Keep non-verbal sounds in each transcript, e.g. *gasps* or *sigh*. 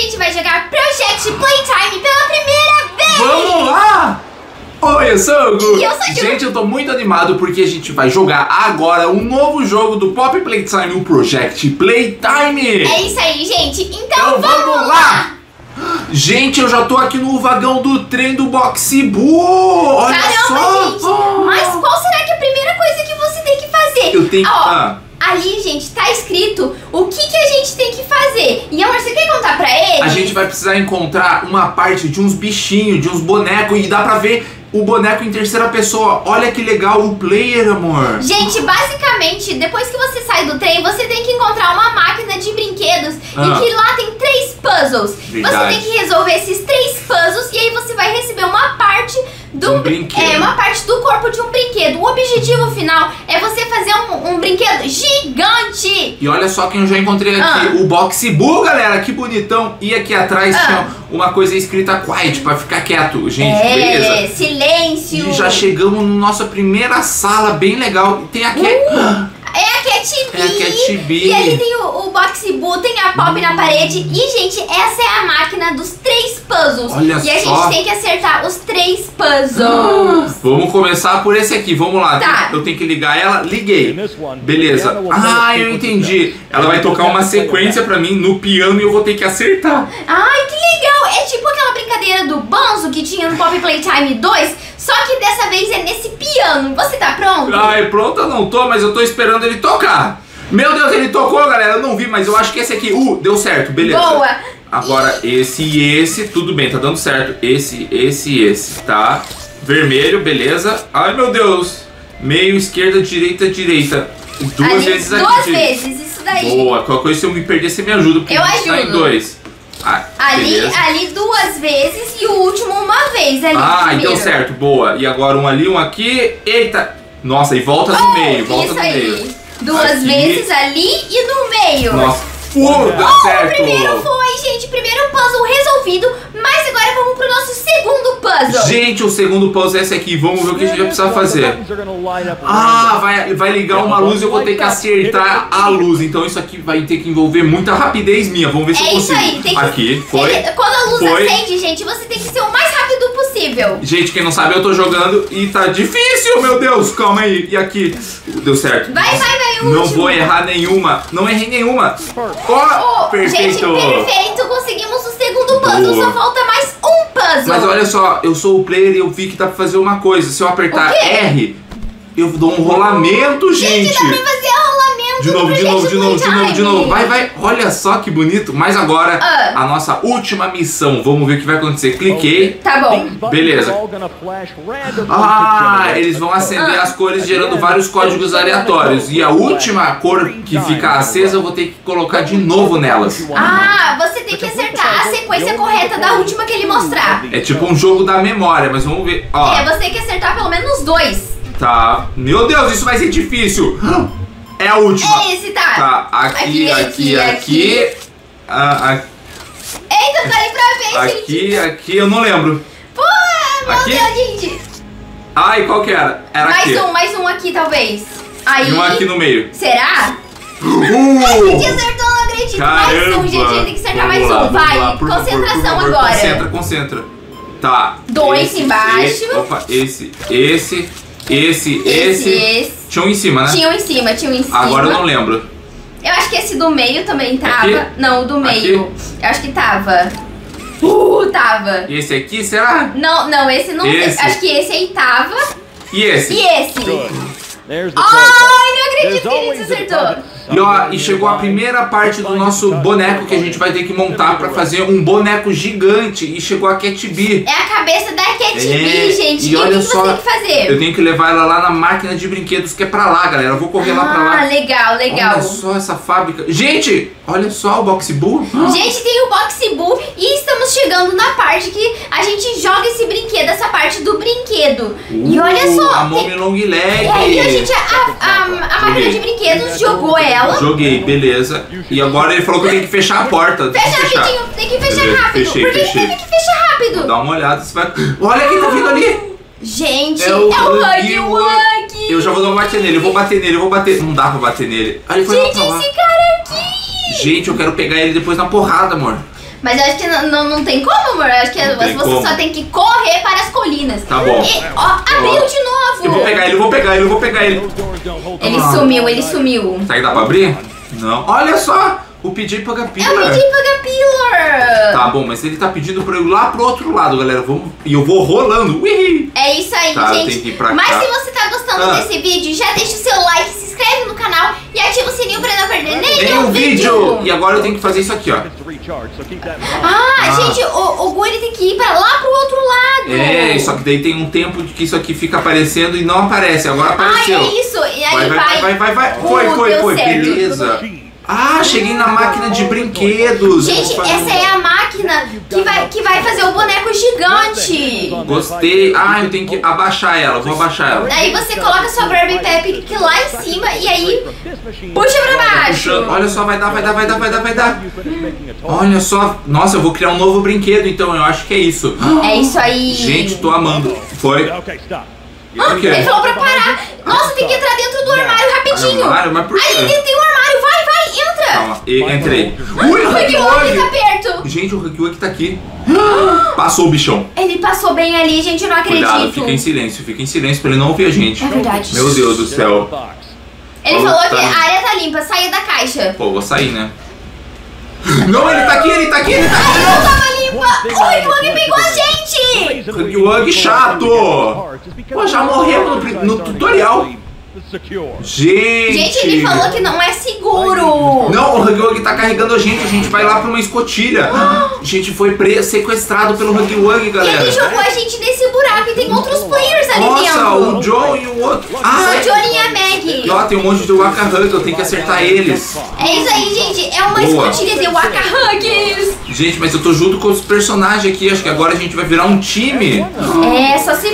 gente vai jogar Project Playtime pela primeira vez! Vamos lá! Oi, eu sou o Gu. E eu sou a Ju. Gente, eu tô muito animado porque a gente vai jogar agora um novo jogo do Pop Playtime, o Project Playtime. É isso aí, gente. Então, Então vamos lá! Gente, eu já tô aqui no vagão do trem do Boxibu. Olha Caramba, só! gente! Mas qual será que é a primeira coisa que você tem que fazer? Eu tenho que- Ó, ah. Ali, gente, tá escrito o que, que a gente tem que fazer. E amor, você quer contar pra ele? A gente vai precisar encontrar uma parte de uns bichinhos, de uns bonecos e dá pra ver o boneco em terceira pessoa. Olha que legal o player, amor. Gente, basicamente, depois que você sai do trem, você tem que encontrar uma máquina de brinquedos Ah. e que lá tem três puzzles. Verdade. Você tem que resolver esses três puzzles e aí você vai receber uma parte do Um brinquedo. é uma parte do corpo de um brinquedo. O objetivo final é você fazer um, um brinquedo gigante. E olha só quem eu já encontrei aqui, Ah. o Boxibu, galera, que bonitão. E aqui atrás Ah. tinha uma coisa escrita quiet pra ficar quieto, gente, é, beleza? silêncio. E já chegamos na nossa primeira sala, bem legal. Tem aqui. É a Cat Bee. É a Cat Bee. E ali tem o, o Boxy Boo, tem a Pop na parede. E, gente, essa é a máquina dos três puzzles. Olha e a só. gente tem que acertar os três puzzles. *gasps* Vamos começar por esse aqui, vamos lá. Tá. Eu tenho que ligar ela, liguei. Beleza. Ah, eu entendi. Ela vai tocar uma sequência pra mim no piano e eu vou ter que acertar. Ai, que legal! É tipo aquela brincadeira do Banzo que tinha no Pop Playtime 2, só que dessa vez é nesse piano. Você tá pronto? Ai, pronto, eu não tô, mas eu tô esperando ele tocar. Meu Deus, ele tocou, galera. Eu não vi, mas eu acho que esse aqui. Uh, deu certo, beleza. Boa! Agora, esse e esse, tudo bem, tá dando certo. Esse, esse e esse, tá? Vermelho, beleza. Ai, meu Deus. Meio, esquerda, direita, direita. Duas Ali, vezes aqui. Duas vezes, isso daí. Boa, qualquer coisa se eu me perder, você me ajuda. Eu a gente tá em ajudo. dois. Ah, Ali, beleza. ali duas vezes e o último uma vez ali. Ah, então certo, boa. E agora um ali, um aqui. Eita! Nossa, e volta no Oh, meio, volta no aí. meio. Duas Aqui. vezes ali e no meio. Nossa. Uh, deu Oh, certo! o primeiro foi, gente. Primeiro puzzle resolvido. Mas agora vamos pro nosso segundo puzzle. Gente, o segundo puzzle é esse aqui. Vamos ver o que a gente vai precisar fazer. Ah, vai, vai ligar uma luz e eu vou ter que acertar a luz. Então isso aqui vai ter que envolver muita rapidez minha. Vamos ver se É eu isso consigo. aí. Tem que, Aqui, foi. Ele- quando a luz Foi. acende, gente, você tem que ser o mais rápido possível. Gente, quem não sabe, eu tô jogando e tá difícil, meu Deus. Calma aí. E aqui. Deu certo. Vai, vai, vai. Não último. vou errar nenhuma. Não errei nenhuma. Ó, Oh, perfeito. Gente, perfeito. Conseguimos o segundo puzzle. Boa. Só falta mais um puzzle. Mas olha só, eu sou o player e eu vi que dá pra fazer uma coisa. Se eu apertar? R, eu dou um rolamento, gente. Gente, dá pra fazer De no novo, de novo, de novo, de novo, de novo. Vai, vai. Olha só que bonito. Mas agora, Ah. a nossa última missão. Vamos ver o que vai acontecer. Cliquei. Tá bom. Beleza. Ah, eles vão acender Ah. as cores gerando vários códigos aleatórios. E a última cor que fica acesa eu vou ter que colocar de novo nelas. Ah, você tem que acertar a sequência correta da última que ele mostrar. É tipo um jogo da memória, mas vamos ver. Ó, É, você tem que acertar pelo menos dois. tá. Meu Deus, isso vai ser difícil. É a última. É esse, tá? Tá, aqui, aqui, aqui. ah, aqui, Eita, peraí pra ver, gente. aqui, aqui, eu não lembro. Pô, meu Aqui? Deus, gente. Ai, qual que era? Era Mais aqui. um, mais um aqui, talvez. Aí. E um aqui no meio. Será? A Uh! gente acertou, não acredito. mais um, Caramba! gente. A gente tem que acertar Vamos mais lá, um. Vai. lá, por Concentração por favor, agora. Concentra, concentra. Tá. Dois esse, embaixo. Esse, opa, esse, esse, esse, Esse, esse. esse. Tinha um em cima, né? Tinha um em cima, tinha um em cima. Agora eu não lembro. Eu acho que esse do meio também tava. Aqui? Não, o do meio. Eu acho que tava. Uh, tava. E esse aqui, será? Não, não, esse não. Esse. Acho que esse aí tava. E esse? E esse? Ai, não acredito que a gente There's always acertou. A E ó, e chegou a primeira parte do nosso boneco que a gente vai ter que montar pra fazer um boneco gigante. E chegou a Cat Bee. É a cabeça da Cat É, Bee, gente. e E, o olha que, que só, você tem que fazer? Eu tenho que levar ela lá na máquina de brinquedos que é pra lá, galera. Eu vou correr lá pra Ah, lá. legal, legal. Olha só essa fábrica. Gente, olha só o Boxibu. Gente, tem o Boxy Boo e estamos chegando na parte que a gente joga esse brinquedo, essa parte do brinquedo. e olha só, Uh, A tem- Mommy Long Leg. E aí a gente, a, a, a máquina de brinquedos jogou ela. Joguei, beleza. E agora ele falou que eu tenho que fechar a porta. Tem Fecha fechar. rapidinho, tem que fechar Beleza, rápido. fechei, Por que fechei. teve que fechar rápido? Dá uma olhada, você vai. Olha quem tá vindo ali! Gente, É é o o Wuggy. Wuggy. Eu já vou dar uma bater nele, eu vou bater nele, eu vou bater. Não dá pra bater nele. Aí foi Gente, esse cara aqui. Gente, eu quero pegar ele depois na porrada, amor. Mas eu acho que não, não, não tem como, amor. Eu acho que tem você como. só tem que correr para as colinas. Tá bom. E, ó, abriu de. Eu vou pegar ele, eu vou pegar ele, eu vou pegar ele. Ele sumiu, ele sumiu. Será que dá pra abrir? Não. Olha só, o PJ paga Eu pila. pedi pagar pillar. Tá bom, mas ele tá pedindo pra eu ir lá pro outro lado, galera. Vamos... E eu vou rolando. Ui! É isso aí, Tá, gente. tenho que ir pra Mas cá. se você tá gostando Ah. desse vídeo, já deixa o seu like, se inscreve no canal e ativa o sininho pra não perder nenhum um vídeo! E agora eu tenho que fazer isso aqui, ó. Ah, Ah. gente, o, o Gu ele tem que ir pra lá pro outro lado. É, só que daí tem um tempo de que isso aqui fica aparecendo e não aparece. Agora Ah, apareceu. é isso. E aí Vai, vai, vai, vai, vai, vai. Foi, Uh, foi, foi. certo. Beleza. Ah, cheguei na máquina de brinquedos. Gente, essa é a máquina que vai, que vai fazer o boneco gigante. Gostei. Ah, eu tenho que abaixar ela. Vou abaixar ela. Aí você coloca sua Barbie Pepper lá em cima e aí puxa pra baixo. Olha só, vai dar, vai dar, vai dar, vai dar, vai dar. Olha só. Nossa, eu vou criar um novo brinquedo, então eu acho que é isso. É isso aí. Gente, tô amando. Foi. Ah? Ele falou pra parar. Nossa, tem que entrar dentro do armário rapidinho. Armário? Mas por quê? Aí tem um armário. Vai, vai, entra. Calma, e- entrei. Ui, O Huggy Wuggy tá perto. Gente, o Huggy Wuggy tá aqui. Passou o bichão. Ele passou bem ali, gente, eu não acredito. Cuidado, fica em silêncio, fica em silêncio pra ele não ouvir a gente. É verdade. Meu Deus do céu. Ele falou tá. que a área tá limpa, saia da caixa. Pô, vou sair, né? Não, ele tá aqui, ele tá aqui, ele tá aqui. Não tava limpa. O Huggy Wuggy pegou a gente. Huggy Wuggy chato. Pô, já morremos no, no tutorial. Gente. Gente, ele falou que não é seguro. Não, o Huggy Wuggy tá carregando a gente, a gente vai lá pra uma escotilha. A gente foi preso, sequestrado pelo E galera. ele jogou a gente nesse buraco e tem outros players ali Nossa, dentro. o John e o outro. Ah, O Johnny e a Maggie. E ó, tem um monte de Waka Huggy, eu tenho que acertar eles. É isso aí, gente. É uma Boa. escotilha de Waka Hugs. Gente, mas eu tô junto com os personagens aqui, acho que agora a gente vai virar um time. É, só se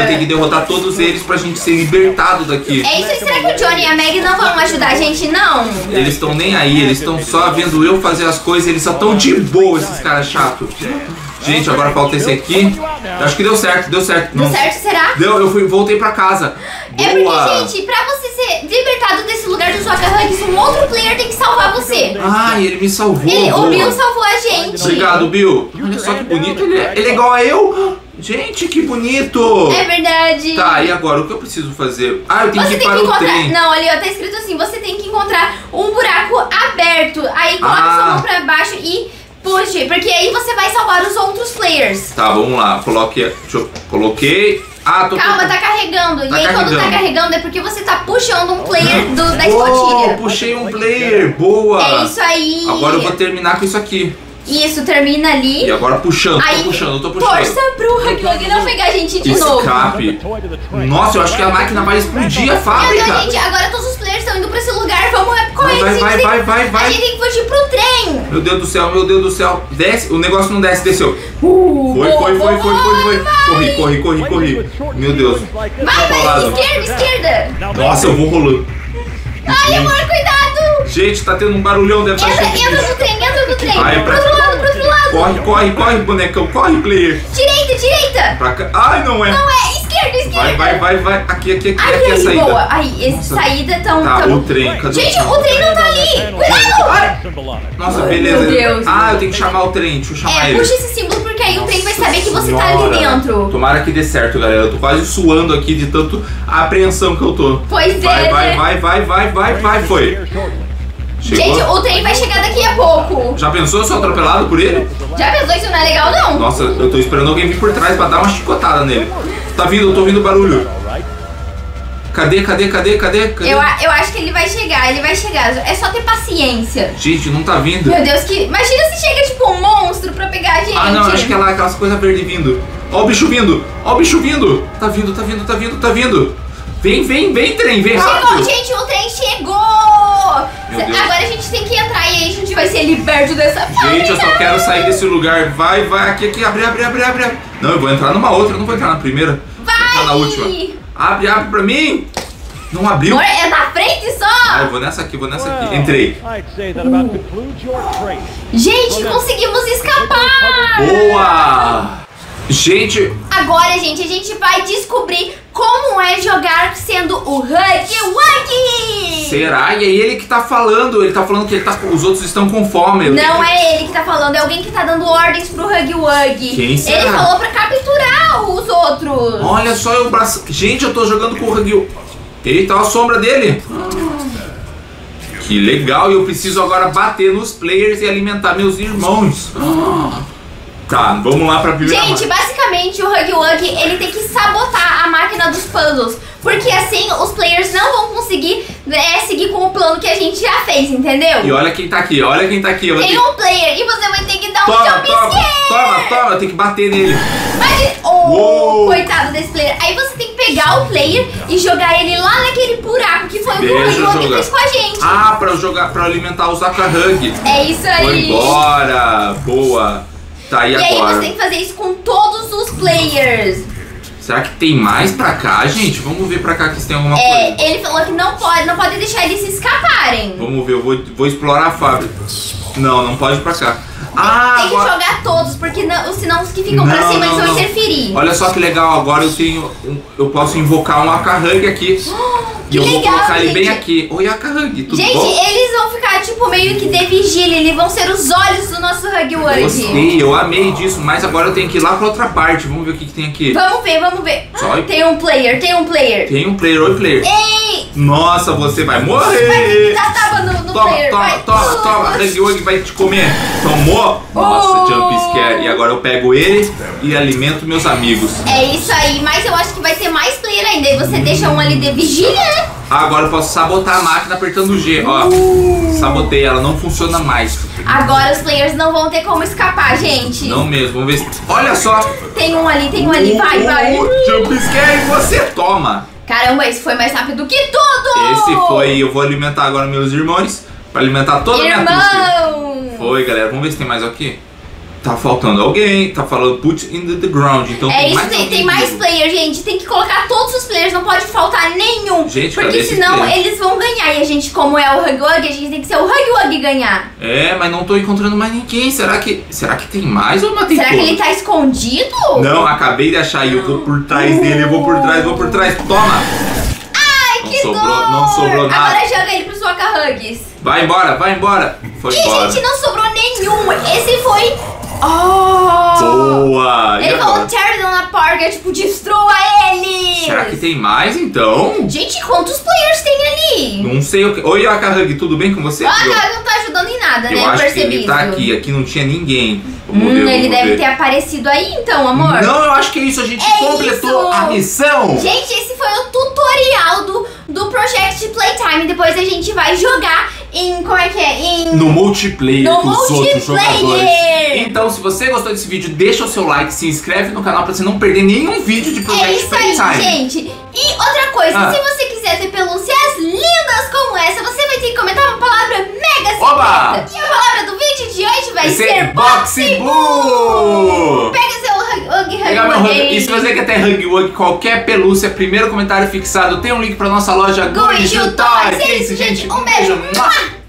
Ah, eu tenho que derrotar todos eles pra gente ser libertado daqui. É isso. Será que o Johnny e a Maggie não vão ajudar a gente, não? Eles estão nem aí, eles estão só vendo eu fazer as coisas, eles só tão de boa, esses caras chatos. Gente, agora falta esse aqui. Acho que deu certo, deu certo. Deu certo, será? Deu, eu fui, voltei pra casa. É Boa. porque, gente, pra você ser libertado desse lugar dos Waka Hugs, um outro player tem que salvar você. Ai, ele me salvou. Ele, o. Bill salvou a gente. Obrigado, Bill. Olha só que bonito, ele é, ele é igual a eu. Gente, que bonito. É verdade. Tá, e agora? O que eu preciso fazer? Ah, eu tenho Você que ir para que o encontrar. trem. Não, ali ó, tá escrito assim: você tem que encontrar um buraco aberto. Aí coloca Ah. sua mão pra baixo e puxe, porque aí você vai salvar os outros players. Tá, vamos lá. Coloque. Deixa eu, coloquei. Ah, tô Calma, tá carregando. Tá e aí quando tá carregando. carregando é porque você tá puxando um player do, da Oh, escotilha. puxei um player. Boa. É isso aí. Agora eu vou terminar com isso aqui. Isso, termina ali. E agora puxando, Aí, tô puxando, tô puxando. Torça pro Wuggy não pegar a gente de novo. Escape. Nossa, eu acho que a máquina vai explodir a Meu fábrica. Deus, gente, agora todos os players estão indo pra esse lugar. Vamos correr. Vai, vai, vai, vai, vai. A gente tem que fugir pro trem. Meu Deus do céu, meu Deus do céu. Desce, o negócio não desce, desceu. Uh, Foi, boa, foi, foi, foi, foi, foi. Corri, corri, corri, corri. Meu Deus. Vai, vai, lado. esquerda, esquerda. Nossa, eu vou rolando. Ai, amor, cuidado. Gente, tá tendo um barulhão, deve estar Entra, cheio de entra no trem, entra no trem. Ah, é pra- Pro outro lado, pro outro lado. Corre, corre, corre, bonecão, corre, player. Direita, direita. Pra cá. Ai, não é. Não é, esquerda, esquerda. Vai, vai, vai, vai. Aqui, aqui, aqui, Ai, aqui é a aí, saída. boa. Aí, esse saída tão... Tá, tão... o trem. Cadê Gente, o trem não tá ali. Cuidado. Nossa, beleza. Meu Deus. Ah, eu tenho que chamar o trem. Deixa eu chamar É, ele. puxa esse símbolo porque aí o trem vai saber que você tá ali dentro. Tomara que dê certo, galera. Eu tô quase suando aqui de tanto apreensão que eu tô. Pois Vai, é, vai, né? vai, vai, vai, vai, vai, foi. Chegou? Gente, o trem vai chegar daqui a pouco. Já pensou eu sou atropelado por ele? Já pensou isso não é legal, não? Nossa, eu tô esperando alguém vir por trás pra dar uma chicotada nele. Tá vindo, eu tô ouvindo barulho. Cadê, cadê, cadê, cadê? cadê? Eu, eu acho que ele vai chegar, ele vai chegar. É só ter paciência. Gente, não tá vindo. Meu Deus, que. Imagina se chega tipo um monstro pra pegar a gente. Ah, não, acho que é lá aquelas coisas verdes vindo. Ó o bicho vindo, ó o bicho vindo. Tá vindo, tá vindo, tá vindo, tá vindo. Vem, vem, vem, trem, vem Chegou, rápido. gente, o trem vai ser liberto dessa Gente, eu só quero sair desse lugar. Vai, vai, aqui, aqui, abre, abre, abre, abre. Não, eu vou entrar numa outra, eu não vou entrar na primeira. Vou entrar na última. Abre, abre pra mim. Não abriu. Amor, é na frente só! Ah, eu vou nessa aqui, vou nessa aqui. Entrei. Gente, conseguimos escapar! Boa! Gente, Agora, gente, a gente vai descobrir como é jogar sendo o Huggy Wuggy. Será? E é ele que tá falando. Ele tá falando que ele tá, os outros estão com fome. Não é ele que tá falando, é alguém que tá dando ordens pro Huggy Wuggy. Quem será? Ele falou pra capturar os outros. Olha só eu braço. Gente, eu tô jogando com o Huggy. Eita, olha a sombra dele. Que legal, e eu preciso agora bater nos players e alimentar meus irmãos. Tá, vamos lá pra primeira Gente, basicamente o Huggy Wuggy ele tem que sabotar a máquina dos puzzles. Porque assim os players não vão conseguir é, seguir com o plano que a gente já fez, entendeu? E olha quem tá aqui, olha quem tá aqui. Tem ter- um player e você vai ter que dar um Toma, jump toma, scare. toma, toma, tem que bater nele. Mas, oh, Uou. coitado desse player. Aí você tem que pegar o player e jogar ele lá naquele buraco que foi o que o Deixa Wuggy jogar. fez com a gente. Ah, pra jogar, pra alimentar o Zakahug. É isso Foi aí. embora, boa. Tá, e E aí agora? você tem que fazer isso com todos os players. Será que tem mais pra cá, gente? Vamos ver pra cá que se tem alguma É, coisa. ele falou que não pode, não pode deixar eles se escaparem. Vamos ver, eu vou, vou explorar a fábrica. Não, não pode ir pra cá. Ah, Tem que agora... jogar todos, porque não, senão os que ficam pra Não, cima não, eles vão não. interferir. Olha só que legal, agora eu tenho. eu posso invocar um Akahug aqui. *gasps* Que e eu vou legal, colocar ele bem gente. aqui. Oi, Akahug, tudo Gente, bom? eles vão ficar tipo meio que de vigília, eles vão ser os olhos do nosso Huggy Wuggy. Gostei, eu amei disso, mas agora eu tenho que ir lá pra outra parte. Vamos ver o que, que tem aqui. Vamos ver, vamos ver. Tem um player, tem um player. Tem um player, oi player. Ei! Nossa, você vai Vai morrer! dar tapa no, no Toma, player. toma, vai. toma, toma, Wuggy vai te comer. Tomou? Nossa, Oh. jump scare. E agora eu pego ele e alimento meus amigos. É isso aí, mas eu acho que vai ter mais player ainda. E você deixa um ali de vigília, né? Agora eu posso sabotar a máquina apertando o G, ó. Uh. Sabotei, ela não funciona mais. Agora os players não vão ter como escapar, gente. Não mesmo, vamos ver se... Olha só! Tem um ali, tem um ali. Vai, vai. uh, Jump scare você toma! Caramba, esse foi mais rápido que tudo! Esse foi, eu vou alimentar agora meus irmãos, pra alimentar toda a minha. Irmão! Foi, galera, vamos ver se tem mais aqui. Tá faltando alguém, tá falando put in the, ground, então É tem isso, mais tem, tem mais player, gente. Tem que colocar todos os players, não pode faltar nenhum. Gente, porque senão eles vão ganhar. E a gente, como é o Hug Wug, a gente tem que ser o Hug Wug ganhar. É, mas não tô encontrando mais ninguém. Será que, será que tem mais ou matei Será que todos? ele tá escondido? Não, acabei de achar e eu vou por trás dele, eu vou por trás, vou por trás. Toma! Ai, Não que sobrou- dor! não sobrou nada. Agora joga ele pros Waka Hugs. Vai embora, vai embora. Foi Ih, embora. gente, não sobrou nenhum. Esse foi... Oh! Boa! Ele falou agora? tear down a parga, tipo, destrua ele! Será que tem mais então? Gente, quantos players tem ali? Não sei o que. Oi, Akahug, tudo bem com você? Ah, Eu- não, tá ajudando em nada, Eu né? acho que percebi ele tá isso. aqui, aqui não tinha ninguém. Hum, ver, ele deve ver. ter aparecido aí então, amor. Não, eu acho que é isso, a gente É completou isso. a missão. Gente, esse foi o tutorial do, do Project Playtime. Depois a gente vai jogar em. Como é que é? Em. No multiplayer No com os outros multiplayer. jogadores. Então, se você gostou desse vídeo, deixa o seu like, se inscreve no canal pra você não perder nenhum vídeo de É Project isso aí, Playtime. gente. E outra coisa, Ah. se você quiser ter pelúcias lindas como essa, você vai ter que comentar uma palavra mega Oba! secreta. E a palavra do vídeo de hoje vai Vai ser ser Boxy Blue! Pega seu hug, hug, hug, Pegar meu hug. hug. E se você quer ter Hug Wug, qualquer pelúcia, primeiro comentário fixado, tem um link pra nossa loja Go Go Enjoy Enjoy Toys. Toys. É isso, gente. Um beijo. Mua.